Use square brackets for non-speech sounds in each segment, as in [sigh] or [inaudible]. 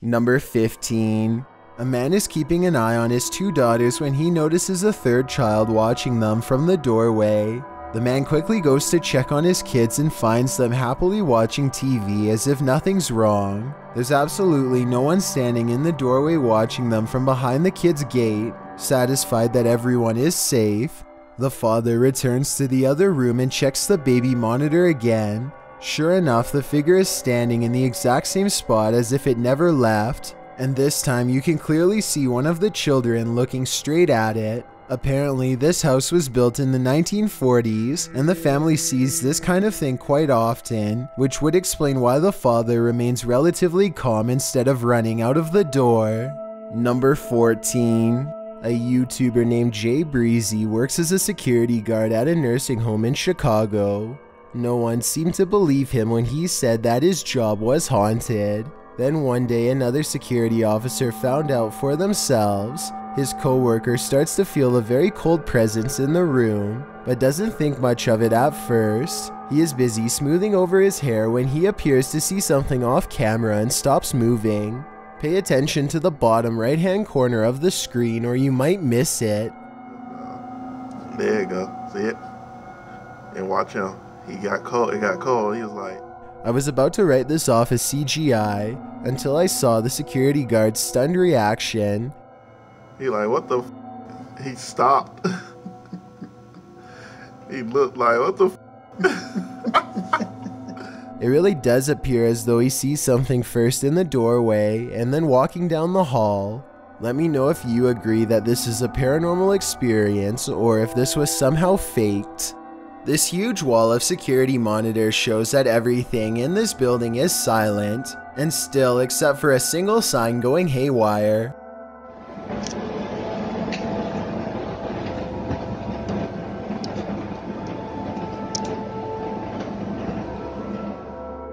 Number 15. A man is keeping an eye on his two daughters when he notices a third child watching them from the doorway. The man quickly goes to check on his kids and finds them happily watching TV as if nothing's wrong. There's absolutely no one standing in the doorway watching them from behind the kid's gate, satisfied that everyone is safe. The father returns to the other room and checks the baby monitor again. Sure enough, the figure is standing in the exact same spot as if it never left, and this time you can clearly see one of the children looking straight at it. Apparently, this house was built in the 1940s, and the family sees this kind of thing quite often, which would explain why the father remains relatively calm instead of running out of the door. Number 14. A YouTuber named Jay Breezy works as a security guard at a nursing home in Chicago. No one seemed to believe him when he said that his job was haunted. Then one day, another security officer found out for themselves. His coworker starts to feel a very cold presence in the room, but doesn't think much of it at first. He is busy smoothing over his hair when he appears to see something off camera and stops moving. Pay attention to the bottom right hand corner of the screen or you might miss it. There you go. See it? And watch him. He got cold. It got cold. He was like, I was about to write this off as CGI until I saw the security guard's stunned reaction. he like, what the? F-? He stopped. [laughs] he looked like, what the? F-? [laughs] It really does appear as though he sees something first in the doorway and then walking down the hall. Let me know if you agree that this is a paranormal experience or if this was somehow faked. This huge wall of security monitors shows that everything in this building is silent, and still except for a single sign going haywire.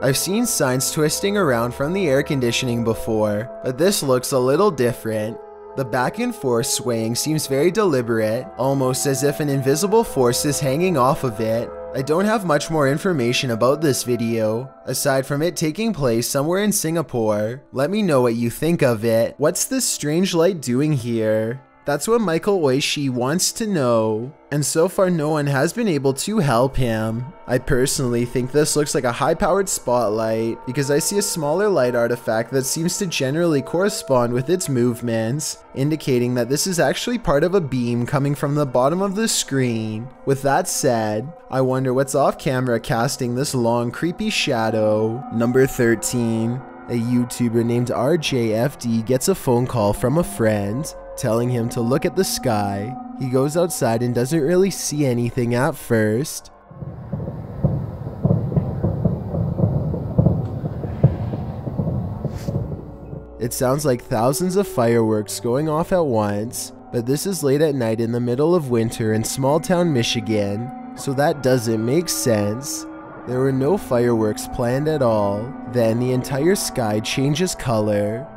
I've seen signs twisting around from the air conditioning before, but this looks a little different. The back and forth swaying seems very deliberate, almost as if an invisible force is hanging off of it. I don't have much more information about this video, aside from it taking place somewhere in Singapore. Let me know what you think of it. What's this strange light doing here? That's what Michael Oishi wants to know, and so far no one has been able to help him. I personally think this looks like a high-powered spotlight because I see a smaller light artifact that seems to generally correspond with its movements, indicating that this is actually part of a beam coming from the bottom of the screen. With that said, I wonder what's off camera casting this long creepy shadow. Number 13. A YouTuber named RJFD gets a phone call from a friend telling him to look at the sky. He goes outside and doesn't really see anything at first. It sounds like thousands of fireworks going off at once, but this is late at night in the middle of winter in small town Michigan, so that doesn't make sense. There were no fireworks planned at all. Then the entire sky changes color.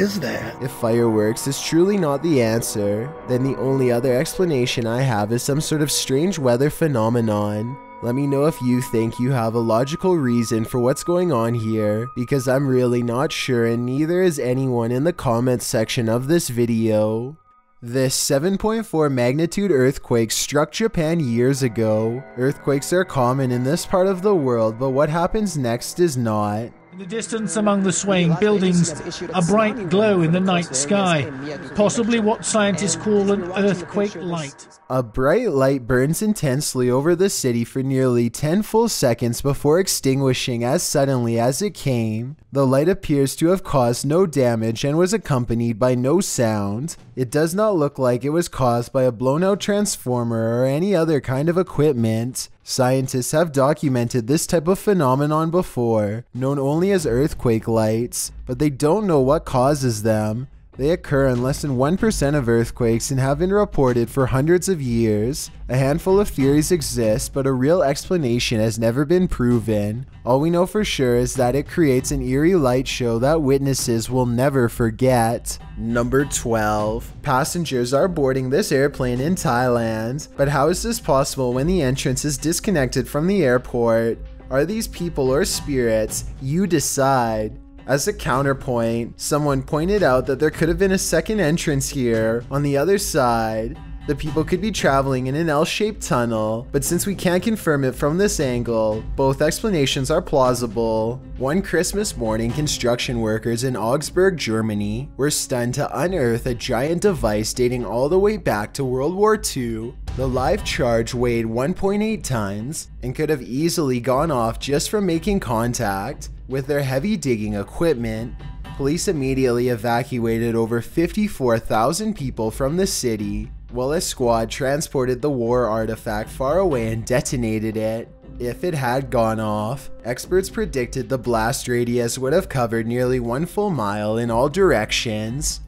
Is that? If fireworks is truly not the answer, then the only other explanation I have is some sort of strange weather phenomenon. Let me know if you think you have a logical reason for what's going on here, because I'm really not sure and neither is anyone in the comments section of this video. This 7.4 magnitude earthquake struck Japan years ago. Earthquakes are common in this part of the world, but what happens next is not. In the distance among the swaying buildings, a bright glow in the night sky, possibly what scientists call an earthquake light. A bright light burns intensely over the city for nearly 10 full seconds before extinguishing as suddenly as it came. The light appears to have caused no damage and was accompanied by no sound. It does not look like it was caused by a blown out transformer or any other kind of equipment. Scientists have documented this type of phenomenon before, known only as earthquake lights, but they don't know what causes them. They occur in less than 1% of earthquakes and have been reported for hundreds of years. A handful of theories exist, but a real explanation has never been proven. All we know for sure is that it creates an eerie light show that witnesses will never forget. Number 12. Passengers are boarding this airplane in Thailand. But how is this possible when the entrance is disconnected from the airport? Are these people or spirits? You decide. As a counterpoint, someone pointed out that there could have been a second entrance here on the other side. The people could be traveling in an L-shaped tunnel, but since we can't confirm it from this angle, both explanations are plausible. One Christmas morning, construction workers in Augsburg, Germany were stunned to unearth a giant device dating all the way back to World War II. The live charge weighed 1.8 tons and could have easily gone off just from making contact. With their heavy digging equipment, police immediately evacuated over 54,000 people from the city, while a squad transported the war artifact far away and detonated it. If it had gone off, experts predicted the blast radius would have covered nearly one full mile in all directions.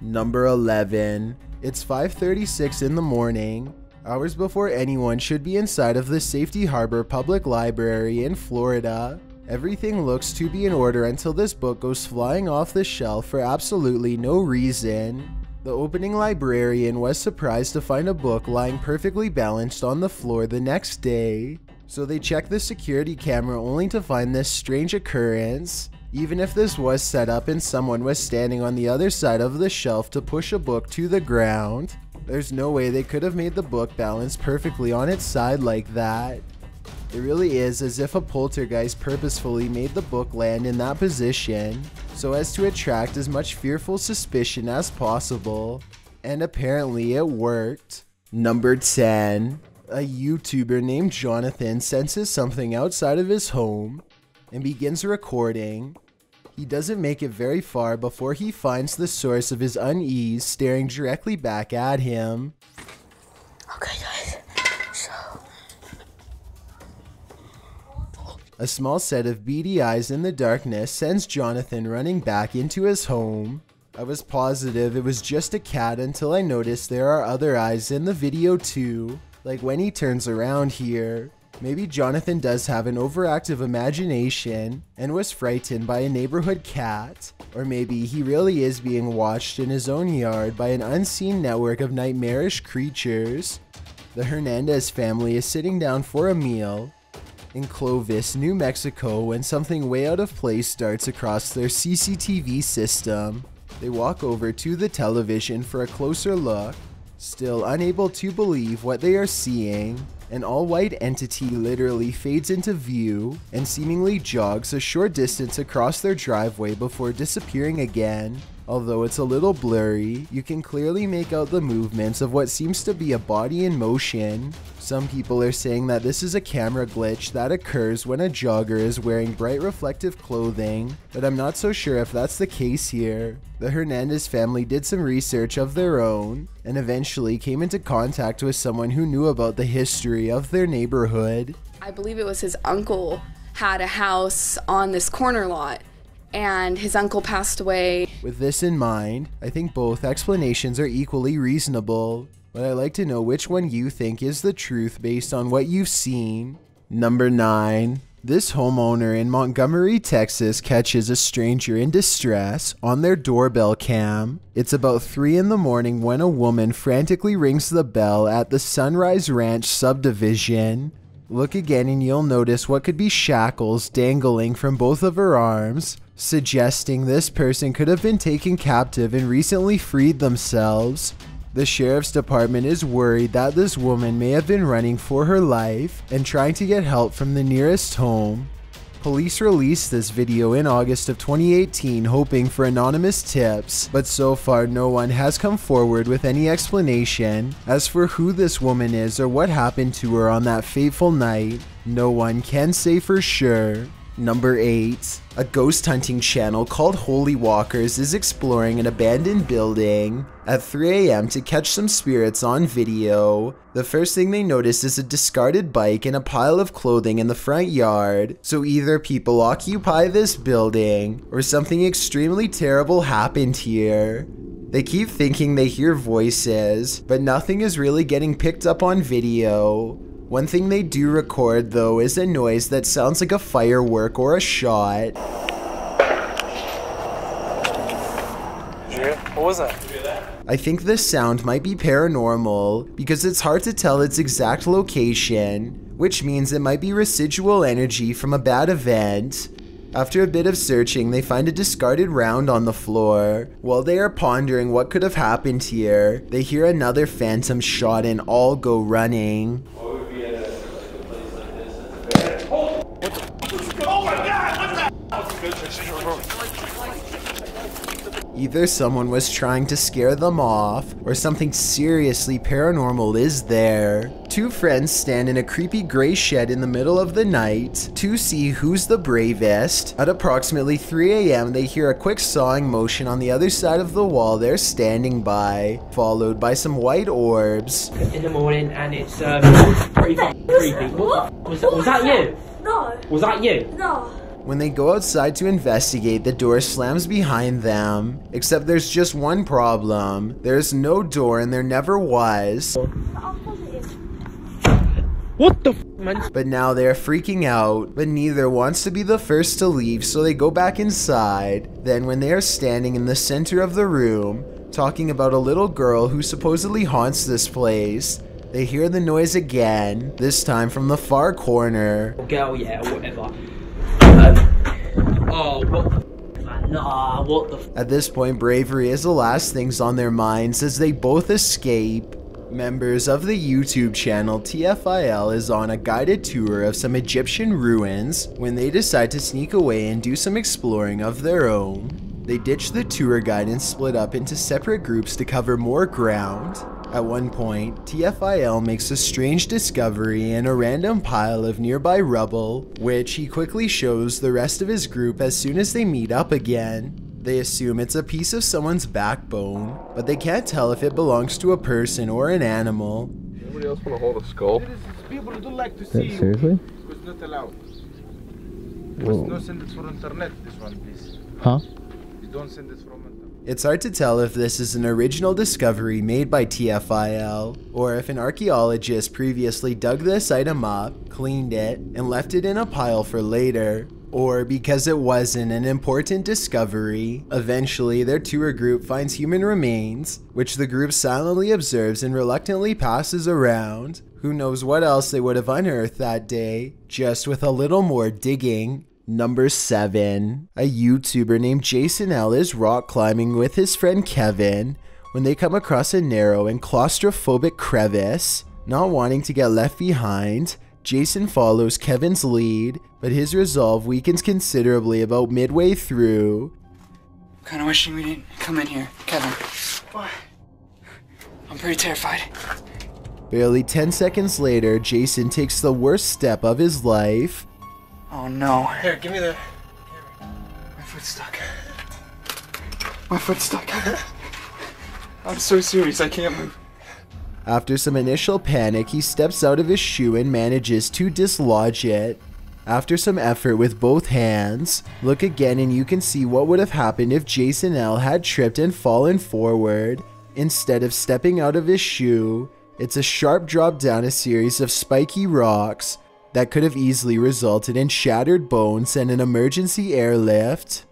Number 11. It's 5:36 in the morning, hours before anyone should be inside of the Safety Harbor Public Library in Florida. Everything looks to be in order until this book goes flying off the shelf for absolutely no reason. The opening librarian was surprised to find a book lying perfectly balanced on the floor the next day, so they checked the security camera only to find this strange occurrence. Even if this was set up and someone was standing on the other side of the shelf to push a book to the ground, there's no way they could have made the book balance perfectly on its side like that. It really is as if a poltergeist purposefully made the book land in that position so as to attract as much fearful suspicion as possible. And apparently it worked. Number 10. A YouTuber named Jonathan senses something outside of his home and begins recording. He doesn't make it very far before he finds the source of his unease staring directly back at him. A small set of beady eyes in the darkness sends Jonathan running back into his home. I was positive it was just a cat until I noticed there are other eyes in the video too, like when he turns around here. Maybe Jonathan does have an overactive imagination and was frightened by a neighborhood cat, or maybe he really is being watched in his own yard by an unseen network of nightmarish creatures. The Hernandez family is sitting down for a meal in Clovis, New Mexico when something way out of place starts across their CCTV system. They walk over to the television for a closer look, still unable to believe what they are seeing. An all white entity literally fades into view and seemingly jogs a short distance across their driveway before disappearing again. Although it's a little blurry, you can clearly make out the movements of what seems to be a body in motion. Some people are saying that this is a camera glitch that occurs when a jogger is wearing bright reflective clothing, but I'm not so sure if that's the case here. The Hernandez family did some research of their own and eventually came into contact with someone who knew about the history of their neighborhood. I believe it was his uncle had a house on this corner lot, and his uncle passed away. With this in mind, I think both explanations are equally reasonable, but I'd like to know which one you think is the truth based on what you've seen. Number 9. This homeowner in Montgomery, Texas catches a stranger in distress on their doorbell cam. It's about 3 in the morning when a woman frantically rings the bell at the Sunrise Ranch subdivision. Look again and you'll notice what could be shackles dangling from both of her arms, suggesting this person could have been taken captive and recently freed themselves. The sheriff's department is worried that this woman may have been running for her life and trying to get help from the nearest home. Police released this video in August of 2018 hoping for anonymous tips, but so far no one has come forward with any explanation. As for who this woman is or what happened to her on that fateful night, no one can say for sure. Number 8. A ghost hunting channel called Holy Walkers is exploring an abandoned building at 3 am to catch some spirits on video. The first thing they notice is a discarded bike and a pile of clothing in the front yard. So either people occupy this building or something extremely terrible happened here. They keep thinking they hear voices, but nothing is really getting picked up on video. One thing they do record though is a noise that sounds like a firework or a shot. What was that? I think this sound might be paranormal because it's hard to tell its exact location, which means it might be residual energy from a bad event. After a bit of searching, they find a discarded round on the floor. While they are pondering what could have happened here, they hear another phantom shot and all go running. Either someone was trying to scare them off, or something seriously paranormal is there. Two friends stand in a creepy gray shed in the middle of the night to see who's the bravest. At approximately 3 a.m., they hear a quick sawing motion on the other side of the wall they're standing by, followed by some white orbs. in the morning and it's um, pretty creepy. What? Was, was that you? No, Was that you? no. When they go outside to investigate, the door slams behind them. Except there's just one problem. There's no door and there never was. What the f man? But now they are freaking out, but neither wants to be the first to leave, so they go back inside. Then, when they are standing in the center of the room, talking about a little girl who supposedly haunts this place, they hear the noise again, this time from the far corner. Girl, yeah, whatever. Oh, what? Nah, what the At this point, bravery is the last things on their minds as they both escape. Members of the YouTube channel TFIL is on a guided tour of some Egyptian ruins when they decide to sneak away and do some exploring of their own. They ditch the tour guide and split up into separate groups to cover more ground. At one point, TFIL makes a strange discovery in a random pile of nearby rubble, which he quickly shows the rest of his group as soon as they meet up again. They assume it's a piece of someone's backbone, but they can't tell if it belongs to a person or an animal. Anybody else want to hold a skull? People don't like to uh, see seriously? It's not allowed. Whoa. No send it for internet, this one, please. Huh? You don't send it from internet. It's hard to tell if this is an original discovery made by TFIL, or if an archaeologist previously dug this item up, cleaned it, and left it in a pile for later. Or because it wasn't an important discovery. Eventually, their tour group finds human remains, which the group silently observes and reluctantly passes around. Who knows what else they would have unearthed that day, just with a little more digging. Number 7. A YouTuber named Jason L is rock climbing with his friend Kevin when they come across a narrow and claustrophobic crevice. Not wanting to get left behind, Jason follows Kevin's lead, but his resolve weakens considerably about midway through. Kinda wishing we didn't come in here. Kevin. Why? I'm pretty terrified. Barely 10 seconds later, Jason takes the worst step of his life. Oh no. Here, give me the. My foot's stuck. My foot's stuck. I'm so serious, I can't move. After some initial panic, he steps out of his shoe and manages to dislodge it. After some effort with both hands, look again and you can see what would have happened if Jason L had tripped and fallen forward. Instead of stepping out of his shoe, it's a sharp drop down a series of spiky rocks that could have easily resulted in shattered bones and an emergency airlift.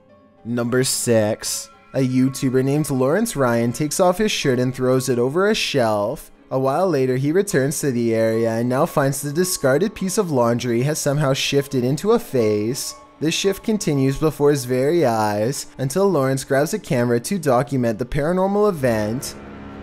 Number 6. A YouTuber named Lawrence Ryan takes off his shirt and throws it over a shelf. A while later, he returns to the area and now finds the discarded piece of laundry has somehow shifted into a face. This shift continues before his very eyes until Lawrence grabs a camera to document the paranormal event.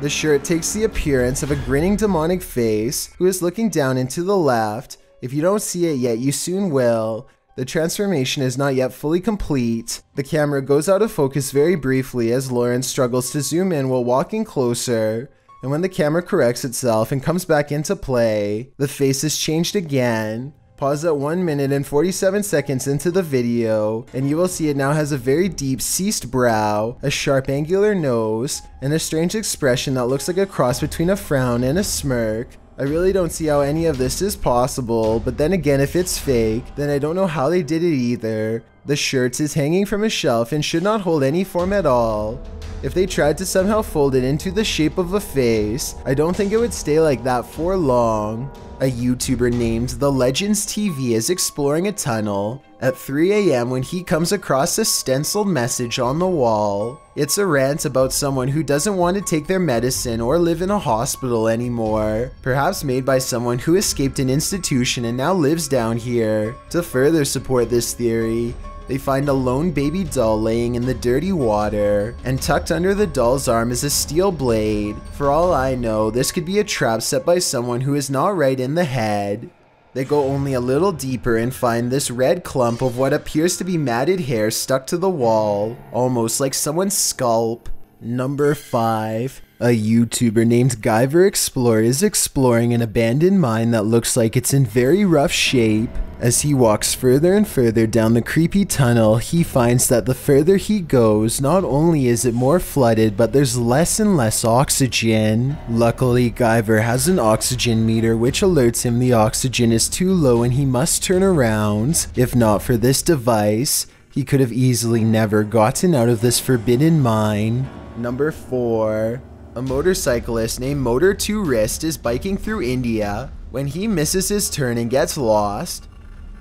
The shirt takes the appearance of a grinning demonic face who is looking down into the left. If you don't see it yet, you soon will. The transformation is not yet fully complete. The camera goes out of focus very briefly as Lawrence struggles to zoom in while walking closer. And when the camera corrects itself and comes back into play, the face is changed again. Pause at 1 minute and 47 seconds into the video, and you will see it now has a very deep, ceased brow, a sharp, angular nose, and a strange expression that looks like a cross between a frown and a smirk. I really don't see how any of this is possible, but then again, if it's fake, then I don't know how they did it either. The shirt is hanging from a shelf and should not hold any form at all. If they tried to somehow fold it into the shape of a face, I don't think it would stay like that for long. A YouTuber named The Legends TV is exploring a tunnel at 3 a.m. when he comes across a stenciled message on the wall. It's a rant about someone who doesn't want to take their medicine or live in a hospital anymore, perhaps made by someone who escaped an institution and now lives down here. To further support this theory, they find a lone baby doll laying in the dirty water, and tucked under the doll's arm is a steel blade. For all I know, this could be a trap set by someone who is not right in the head. They go only a little deeper and find this red clump of what appears to be matted hair stuck to the wall, almost like someone's scalp. Number 5. A YouTuber named Guyver Explorer is exploring an abandoned mine that looks like it's in very rough shape. As he walks further and further down the creepy tunnel, he finds that the further he goes, not only is it more flooded, but there's less and less oxygen. Luckily, Guyver has an oxygen meter which alerts him the oxygen is too low and he must turn around. If not for this device, he could have easily never gotten out of this forbidden mine. Number 4. A motorcyclist named Motor 2 Wrist is biking through India when he misses his turn and gets lost.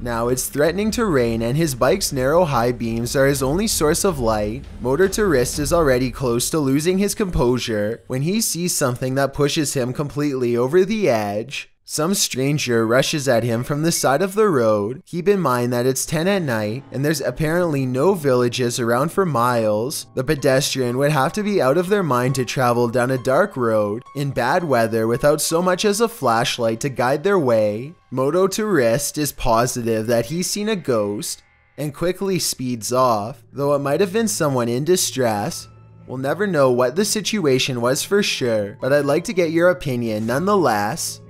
Now it's threatening to rain and his bike's narrow high beams are his only source of light. Motor to Wrist is already close to losing his composure when he sees something that pushes him completely over the edge. Some stranger rushes at him from the side of the road. Keep in mind that it's 10 at night and there's apparently no villages around for miles. The pedestrian would have to be out of their mind to travel down a dark road in bad weather without so much as a flashlight to guide their way. Moto to Wrist is positive that he's seen a ghost and quickly speeds off, though it might have been someone in distress. We'll never know what the situation was for sure, but I'd like to get your opinion nonetheless.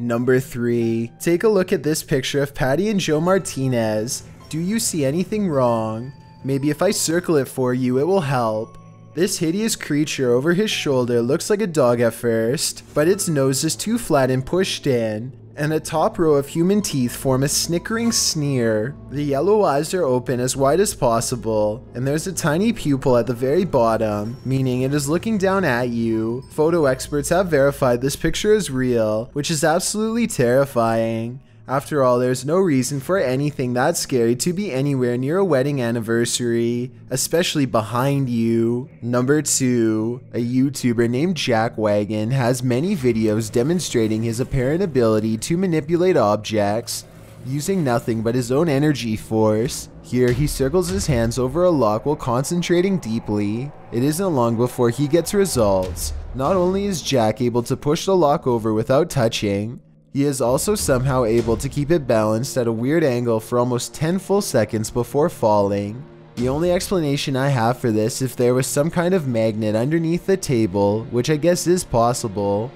Number 3. Take a look at this picture of Patty and Joe Martinez. Do you see anything wrong? Maybe if I circle it for you, it will help. This hideous creature over his shoulder looks like a dog at first, but its nose is too flat and pushed in, and a top row of human teeth form a snickering sneer. The yellow eyes are open as wide as possible, and there's a tiny pupil at the very bottom, meaning it is looking down at you. Photo experts have verified this picture is real, which is absolutely terrifying. After all, there's no reason for anything that scary to be anywhere near a wedding anniversary, especially behind you. Number 2. A YouTuber named Jack Wagon has many videos demonstrating his apparent ability to manipulate objects using nothing but his own energy force. Here, he circles his hands over a lock while concentrating deeply. It isn't long before he gets results. Not only is Jack able to push the lock over without touching, he is also somehow able to keep it balanced at a weird angle for almost 10 full seconds before falling. The only explanation I have for this is if there was some kind of magnet underneath the table, which I guess is possible.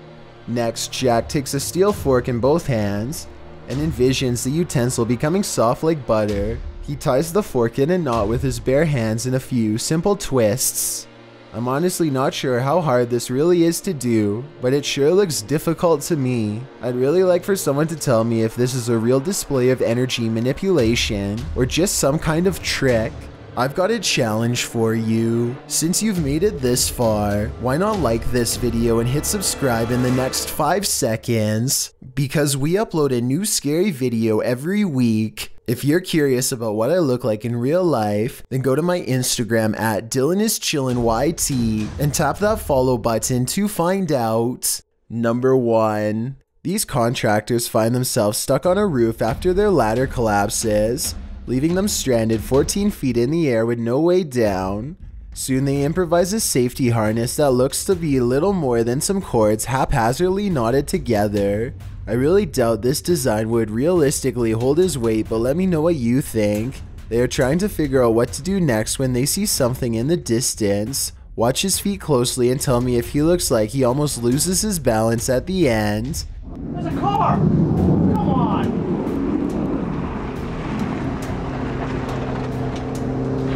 Next, Jack takes a steel fork in both hands and envisions the utensil becoming soft like butter. He ties the fork in a knot with his bare hands in a few simple twists. I'm honestly not sure how hard this really is to do, but it sure looks difficult to me. I'd really like for someone to tell me if this is a real display of energy manipulation or just some kind of trick. I've got a challenge for you. Since you've made it this far, why not like this video and hit subscribe in the next 5 seconds? Because we upload a new scary video every week. If you're curious about what I look like in real life, then go to my Instagram at DylanIsChillinYT and tap that follow button to find out. Number 1. These contractors find themselves stuck on a roof after their ladder collapses, leaving them stranded 14 feet in the air with no way down. Soon they improvise a safety harness that looks to be little more than some cords haphazardly knotted together. I really doubt this design would realistically hold his weight, but let me know what you think. They are trying to figure out what to do next when they see something in the distance. Watch his feet closely and tell me if he looks like he almost loses his balance at the end. There's a car! Come on!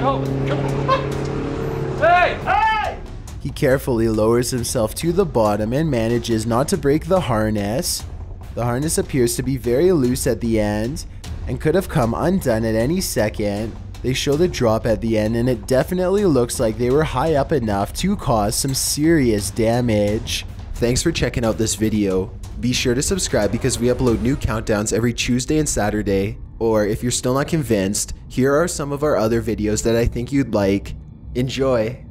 No, come on! Hey! Hey! He carefully lowers himself to the bottom and manages not to break the harness. The harness appears to be very loose at the end and could have come undone at any second. They show the drop at the end and it definitely looks like they were high up enough to cause some serious damage. Thanks for checking out this video. Be sure to subscribe because we upload new countdowns every Tuesday and Saturday. Or if you're still not convinced, here are some of our other videos that I think you'd like. Enjoy!